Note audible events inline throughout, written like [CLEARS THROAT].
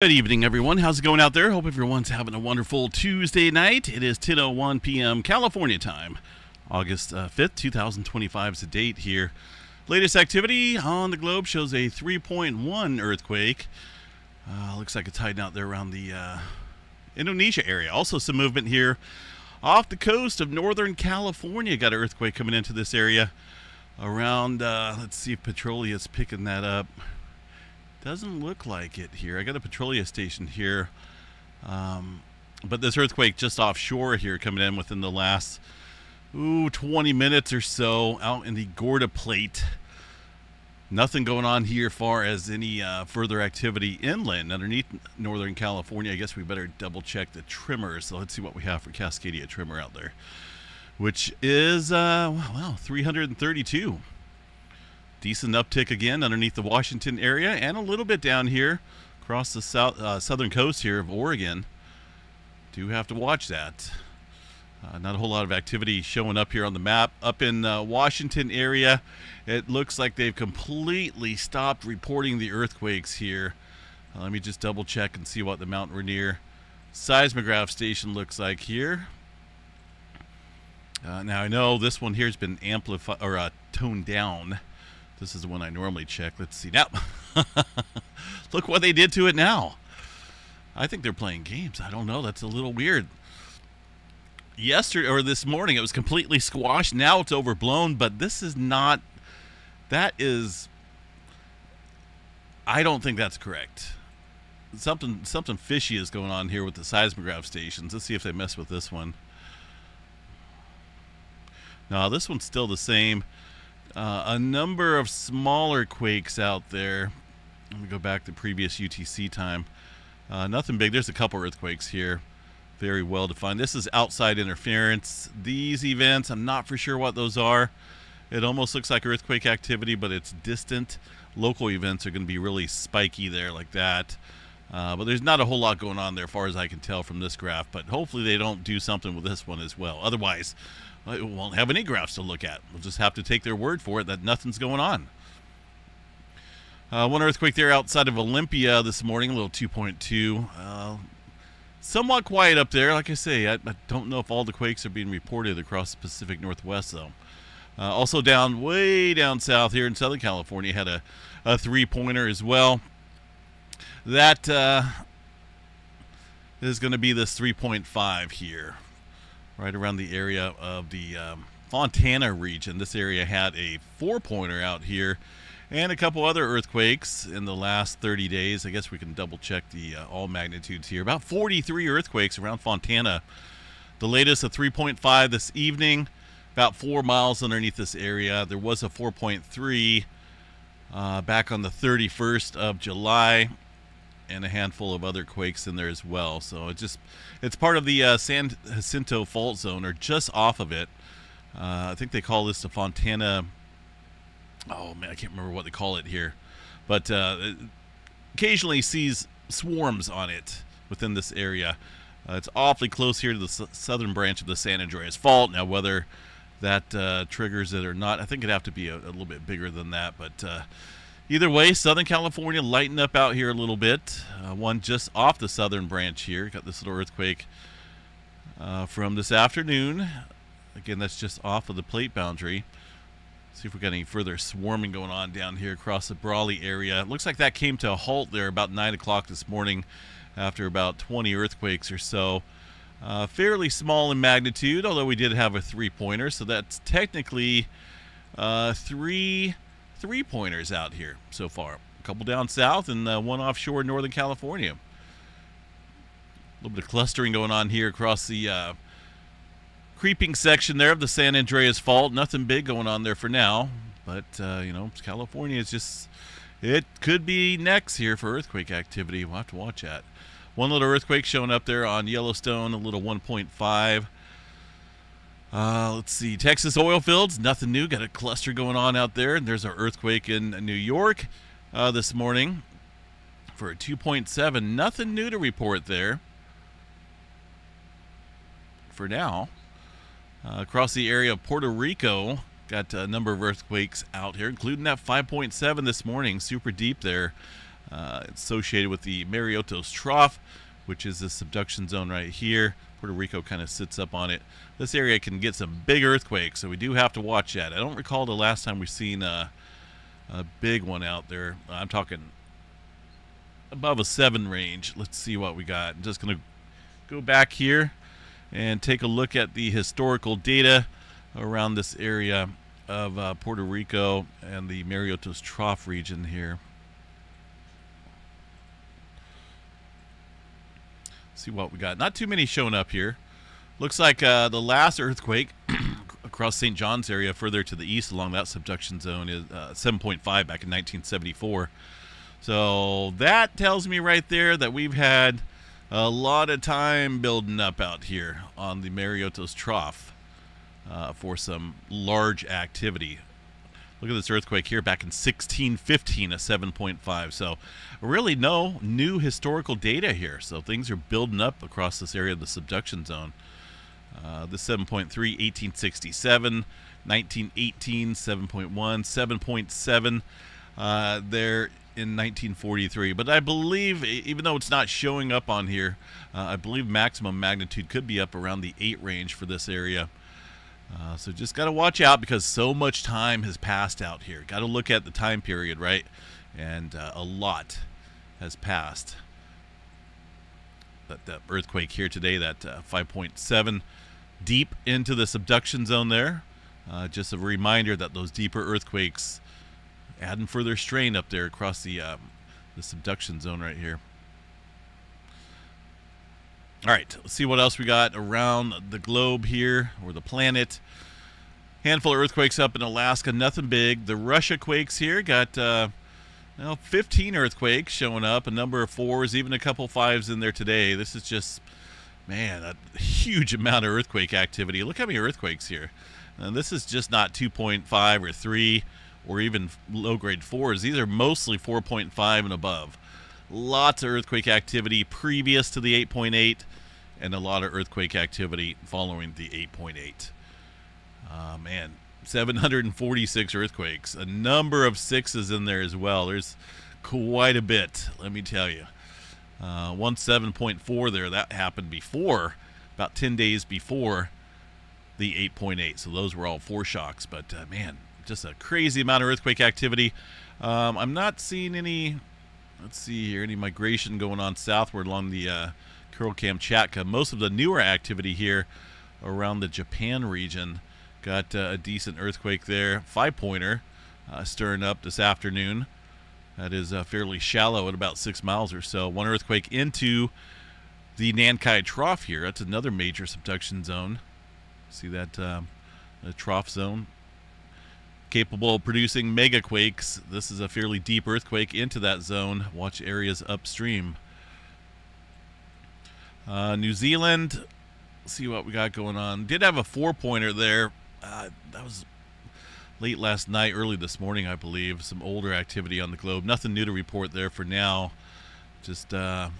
Good evening, everyone. How's it going out there? Hope everyone's having a wonderful Tuesday night. It is 10:01 p.m. California time, August uh, 5th, 2025 is the date here. Latest activity on the globe shows a 3.1 earthquake. Uh, looks like it's hiding out there around the uh, Indonesia area. Also, some movement here off the coast of Northern California. Got an earthquake coming into this area around. Uh, let's see if is picking that up. Doesn't look like it here. I got a Petrolia station here. Um, but this earthquake just offshore here coming in within the last ooh 20 minutes or so out in the Gorda Plate. Nothing going on here far as any uh, further activity inland underneath Northern California. I guess we better double check the tremor. So let's see what we have for Cascadia tremor out there, which is uh, wow 332 decent uptick again underneath the Washington area and a little bit down here across the south uh, southern coast here of Oregon. Do have to watch that. Uh, not a whole lot of activity showing up here on the map. Up in uh, Washington area, it looks like they've completely stopped reporting the earthquakes here. Uh, let me just double check and see what the Mount Rainier seismograph station looks like here. Uh, now I know this one here has been amplified or uh, toned down this is the one I normally check. Let's see now. [LAUGHS] Look what they did to it now. I think they're playing games. I don't know. That's a little weird. Yesterday or this morning, it was completely squashed. Now it's overblown, but this is not. That is. I don't think that's correct. Something something fishy is going on here with the seismograph stations. Let's see if they mess with this one. No, this one's still the same. Uh, a number of smaller quakes out there. Let me go back to previous UTC time. Uh, nothing big. There's a couple earthquakes here. Very well defined. This is outside interference. These events, I'm not for sure what those are. It almost looks like earthquake activity, but it's distant. Local events are going to be really spiky there like that. Uh, but there's not a whole lot going on there, as far as I can tell from this graph. But hopefully they don't do something with this one as well. Otherwise, we won't have any graphs to look at. We'll just have to take their word for it that nothing's going on. Uh, one earthquake there outside of Olympia this morning, a little 2.2. Uh, somewhat quiet up there. Like I say, I, I, don't know if all the quakes are being reported across the Pacific Northwest, though. Uh, also down, way down south here in Southern California, had a, a three-pointer as well. That uh, is going to be this 3.5 here right around the area of the um, Fontana region. This area had a four pointer out here and a couple other earthquakes in the last 30 days. I guess we can double check the uh, all magnitudes here. About 43 earthquakes around Fontana. The latest a 3.5 this evening, about four miles underneath this area. There was a 4.3 uh, back on the 31st of July and a handful of other quakes in there as well. So it just it's part of the uh, San Jacinto fault zone or just off of it. Uh, I think they call this the Fontana. Oh man, I can't remember what they call it here, but uh, occasionally sees swarms on it within this area. Uh, it's awfully close here to the southern branch of the San Andreas Fault. Now, whether that uh, triggers it or not, I think it'd have to be a, a little bit bigger than that, but uh, Either way, Southern California lighten up out here a little bit. Uh, one just off the southern branch here. Got this little earthquake uh, from this afternoon. Again, that's just off of the plate boundary. See if we got any further swarming going on down here across the Brawley area. It looks like that came to a halt there about 9 o'clock this morning after about 20 earthquakes or so. Uh, fairly small in magnitude, although we did have a three-pointer, so that's technically uh, three three pointers out here so far. A couple down south and uh, one offshore Northern California. A little bit of clustering going on here across the uh, creeping section there of the San Andreas Fault. Nothing big going on there for now, but uh, you know, California is just it could be next here for earthquake activity. We'll have to watch that. One little earthquake showing up there on Yellowstone, a little 1.5. Uh, let's see. Texas oil fields, nothing new. Got a cluster going on out there. And there's an earthquake in New York uh, this morning for a 2.7. Nothing new to report there for now. Uh, across the area of Puerto Rico, got a number of earthquakes out here, including that 5.7 this morning, super deep there. uh, associated with the Muertos Trough, which is the subduction zone right here. Puerto Rico kind of sits up on it. This area can get some big earthquakes, so we do have to watch that. I don't recall the last time we've seen a, a big one out there. I'm talking above a 7 range. Let's see what we got. I'm just going to go back here and take a look at the historical data around this area of uh, Puerto Rico and the Muertos Trough region here. See what we got. Not too many showing up here. Looks like uh, the last earthquake [COUGHS] across St. John's area, further to the east along that subduction zone, is uh, 7.5 back in 1974. So that tells me right there that we've had a lot of time building up out here on the Muertos Trough uh, for some large activity. Look at this earthquake here back in 1615, a 7.5. So, really, no new historical data here. So, things are building up across this area of the subduction zone. Uh, the 7.3, 1867, 1918, 7.1, 7.7 uh, there in 1943. But I believe, even though it's not showing up on here, uh, I believe maximum magnitude could be up around the 8 range for this area. Uh, so just got to watch out because so much time has passed out here. Got to look at the time period, right? And uh, a lot has passed. That, that earthquake here today, that uh, 5.7 deep into the subduction zone there. Uh, just a reminder that those deeper earthquakes adding further strain up there across the um, the subduction zone right here. All right, let's see what else we got around the globe here, or the planet. Handful of earthquakes up in Alaska, nothing big. The Russia quakes here got uh, well, 15 earthquakes showing up, a number of fours, even a couple fives in there today. This is just, man, a huge amount of earthquake activity. Look how many earthquakes here. And this is just not 2.5 or 3 or even low grade 4s. These are mostly 4.5 and above. Lots of earthquake activity previous to the 8.8 and a lot of earthquake activity following the 8.8. Uh, man, 746 earthquakes. A number of sixes in there as well. There's quite a bit, let me tell you. Uh, one 7.4 there, that happened before, about 10 days before the 8.8. So those were all foreshocks. But uh, man, just a crazy amount of earthquake activity. Um, I'm not seeing any let's see here, any migration going on southward along the uh, Kuril-Kamchatka. Most of the newer activity here around the Japan region. Got uh, a decent earthquake there, five pointer, uh, stirring up this afternoon. That is uh, fairly shallow at about six miles or so. One earthquake into the Nankai Trough here. That's another major subduction zone. See that um, trough zone capable of producing megaquakes. This is a fairly deep earthquake into that zone. Watch areas upstream. Uh, New Zealand, see what we got going on. Did have a four pointer there. Uh, that was late last night, early this morning, I believe. Some older activity on the globe. Nothing new to report there for now. Just uh,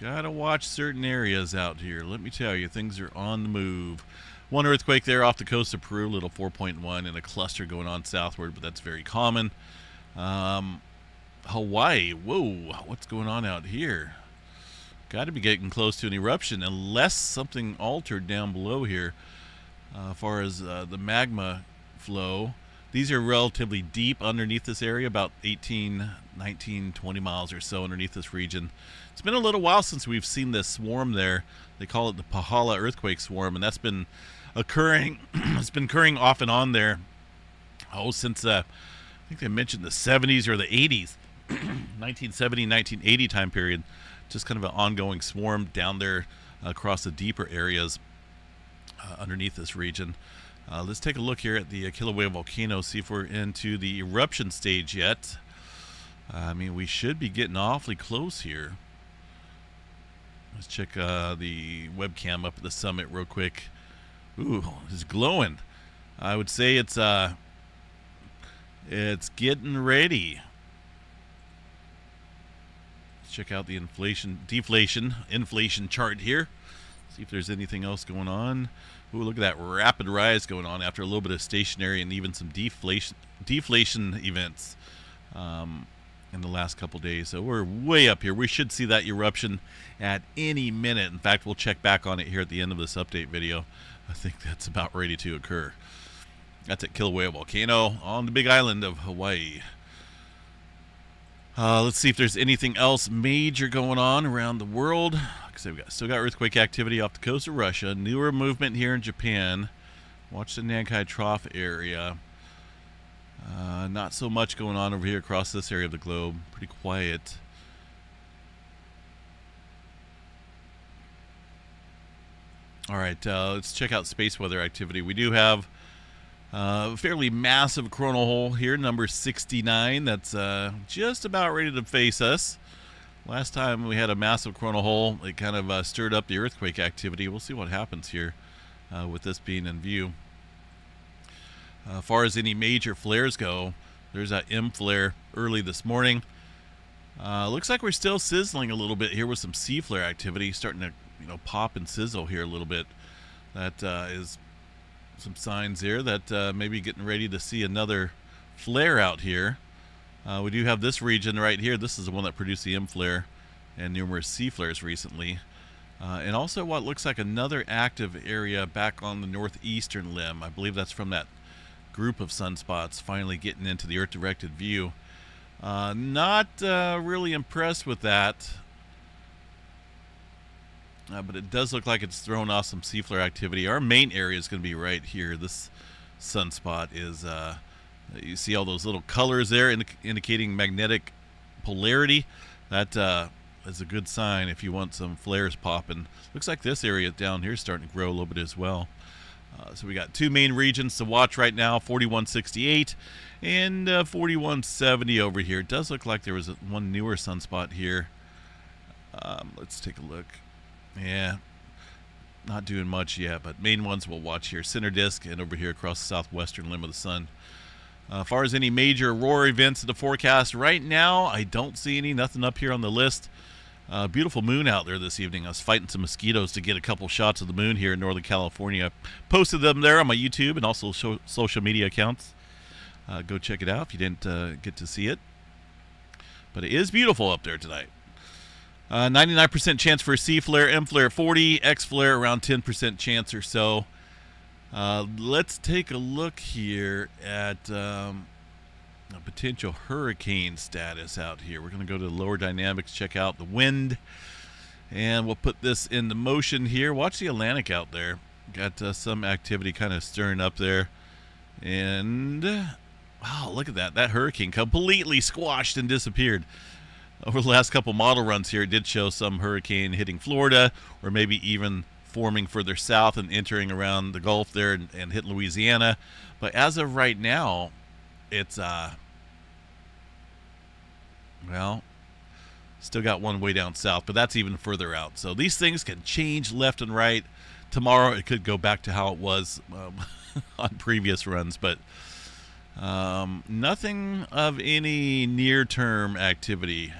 gotta watch certain areas out here. Let me tell you, things are on the move. One earthquake there off the coast of Peru, little 4.1, and a cluster going on southward, but that's very common. Um, Hawaii, whoa, what's going on out here? Got to be getting close to an eruption, unless something altered down below here, uh, as far as uh, the magma flow. These are relatively deep underneath this area, about 18, 19, 20 miles or so underneath this region. It's been a little while since we've seen this swarm there. They call it the Pahala earthquake swarm, and that's been occurring. [CLEARS THROAT] it's been occurring off and on there. Oh, since uh, I think they mentioned the 70s or the 80s, 1970, [CLEARS THROAT] 1980 time period. Just kind of an ongoing swarm down there across the deeper areas uh, underneath this region. Uh, let's take a look here at the Kilauea volcano, see if we're into the eruption stage yet. I mean, we should be getting awfully close here. Let's check uh, the webcam up at the summit real quick. Ooh, it's glowing. I would say it's uh it's getting ready. Let's check out the inflation deflation inflation chart here. See if there's anything else going on. Ooh, look at that rapid rise going on after a little bit of stationary and even some deflation deflation events um, in the last couple days. So we're way up here. We should see that eruption at any minute. In fact, we'll check back on it here at the end of this update video. I think that's about ready to occur. That's at Kilauea Volcano on the big island of Hawaii. Uh, let's see if there's anything else major going on around the world. Like I said, we got, still got earthquake activity off the coast of Russia. Newer movement here in Japan. Watch the Nankai Trough area. Uh, not so much going on over here across this area of the globe. Pretty quiet. All right, uh, let's check out space weather activity. We do have uh, a fairly massive coronal hole here, number 69. That's uh, just about ready to face us. Last time we had a massive coronal hole, it kind of uh, stirred up the earthquake activity. We'll see what happens here uh, with this being in view. Uh, as far as any major flares go, there's that M flare early this morning. Uh, looks like we're still sizzling a little bit here with some C flare activity, starting to you know pop and sizzle here a little bit. That uh, is some signs here that uh, maybe getting ready to see another flare out here. Uh, we do have this region right here. This is the one that produced the M flare and numerous C flares recently. Uh, and also what looks like another active area back on the northeastern limb. I believe that's from that group of sunspots finally getting into the Earth-directed view. Uh, not uh, really impressed with that. Uh, but it does look like it's thrown off some flare activity. Our main area is going to be right here. This sunspot is, uh, you see all those little colors there indi indicating magnetic polarity. That uh, is a good sign if you want some flares popping. Looks like this area down here is starting to grow a little bit as well. Uh, so we got two main regions to watch right now, 4168 and uh, 4170 over here. It does look like there was one newer sunspot here. Um, let's take a look. Yeah, not doing much yet, but main ones we'll watch here. Center disk and over here across the southwestern limb of the sun. Uh, as far as any major aurora events in the forecast, right now I don't see any. Nothing up here on the list. Uh, beautiful moon out there this evening. I was fighting some mosquitoes to get a couple shots of the moon here in Northern California. Posted them there on my YouTube and also social media accounts. Uh, go check it out if you didn't uh, get to see it. But it is beautiful up there tonight. 99% uh, chance for C flare, M flare 40, X flare around 10% chance or so. Uh, let's take a look here at um, a potential hurricane status out here. We're going to go to lower dynamics, check out the wind, and we'll put this into motion here. Watch the Atlantic out there. Got uh, some activity kind of stirring up there. And, wow, look at that. That hurricane completely squashed and disappeared [LAUGHS] over the last couple model runs here, it did show some hurricane hitting Florida or maybe even forming further south and entering around the Gulf there and, and hit Louisiana. But as of right now, it's, uh, well, still got one way down south, but that's even further out. So these things can change left and right. Tomorrow it could go back to how it was um, [LAUGHS] on previous runs, but um, nothing of any near term activity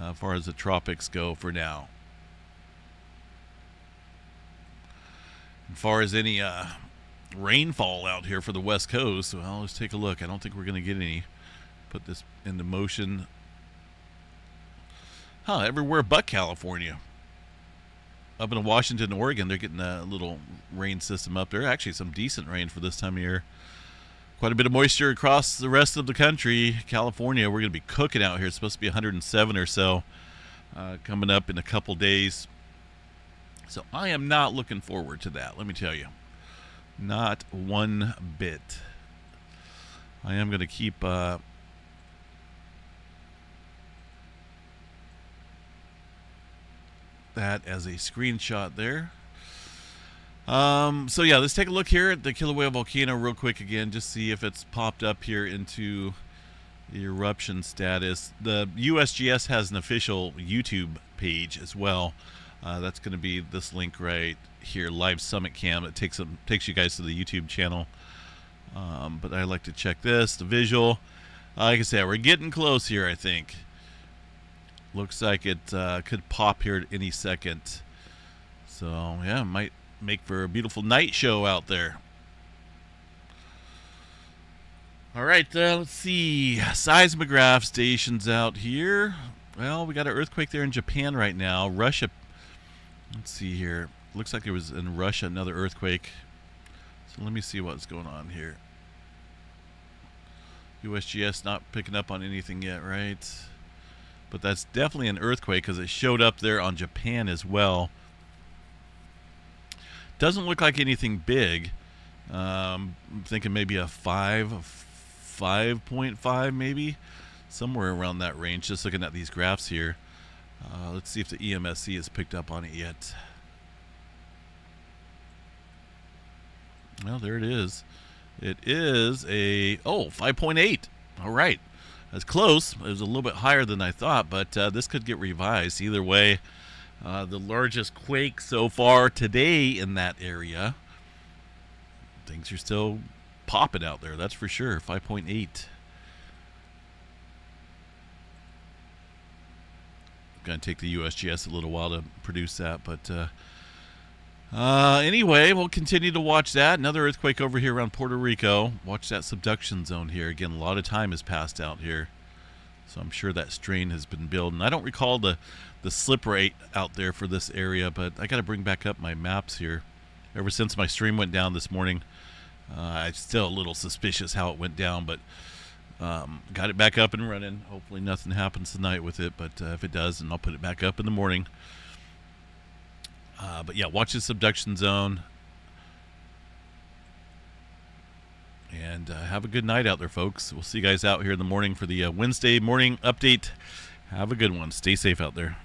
uh, as far as the tropics go for now. As far as any uh, rainfall out here for the west coast, well, let's take a look. I don't think we're going to get any. Put this into motion. Huh, everywhere but California. Up in Washington, Oregon, they're getting a little rain system up there. Actually, some decent rain for this time of year quite a bit of moisture across the rest of the country. California, we're going to be cooking out here. It's supposed to be 107 or so uh, coming up in a couple days. So I am not looking forward to that, let me tell you. Not one bit. I am going to keep uh, that as a screenshot there. Um, so yeah, let's take a look here at the Kilauea volcano real quick again, just see if it's popped up here into the eruption status. The USGS has an official YouTube page as well. Uh, that's going to be this link right here, live summit cam. It takes them, takes you guys to the YouTube channel. Um, but I like to check this, the visual. Uh, like I said, we're getting close here. I think. Looks like it uh, could pop here at any second. So, yeah, might make for a beautiful night show out there. All right, uh, let's see. Seismograph stations out here. Well, we got an earthquake there in Japan right now. Russia. Let's see here. Looks like there was in Russia another earthquake. So let me see what's going on here. USGS not picking up on anything yet, right? But that's definitely an earthquake because it showed up there on Japan as well. Doesn't look like anything big. Um, I'm thinking maybe a 5, 5.5 maybe. Somewhere around that range, just looking at these graphs here. Uh, let's see if the EMSC has picked up on it yet. Well, there it is. It is a, oh, 5.8. All right. That's close. It was a little bit higher than I thought, but uh, this could get revised. Either way, uh, the largest quake so far today in that area. Things are still popping out there, that's for sure. 5.8. Going to take the USGS a little while to produce that, but uh, uh, anyway, we'll continue to watch that. Another earthquake over here around Puerto Rico. Watch that subduction zone here. Again, a lot of time has passed out here. So I'm sure that strain has been building. I don't recall the, the slip rate out there for this area, but I got to bring back up my maps here. Ever since my stream went down this morning, uh, I'm still a little suspicious how it went down, but um, got it back up and running. Hopefully nothing happens tonight with it, but uh, if it does, then I'll put it back up in the morning. Uh, but yeah, watch the subduction zone. And uh, have a good night out there, folks. We'll see you guys out here in the morning for the uh, Wednesday morning update. Have a good one. Stay safe out there.